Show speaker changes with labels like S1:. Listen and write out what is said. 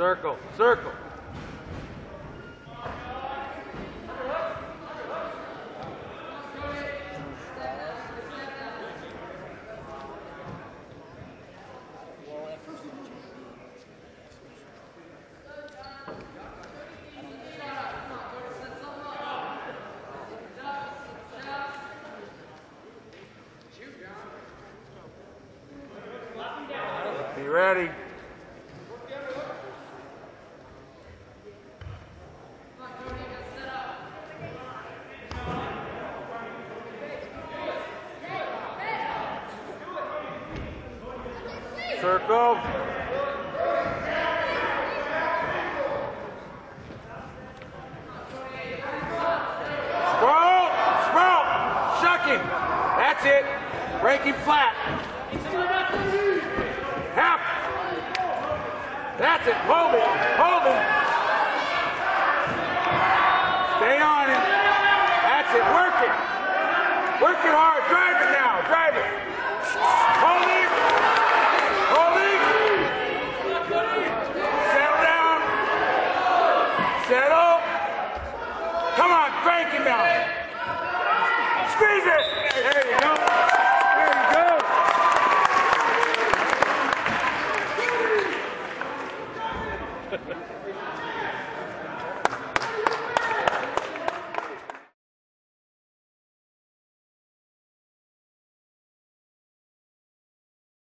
S1: Circle, circle. Be ready. Circle. Sprawl, sprawl, shucking. That's it. Breaking flat. Half. That's it. Hold it. Hold it. Stay on it. That's it. Work it. Work it hard. Drive it now. Drive it. Hold Settle. Come on, crank him out.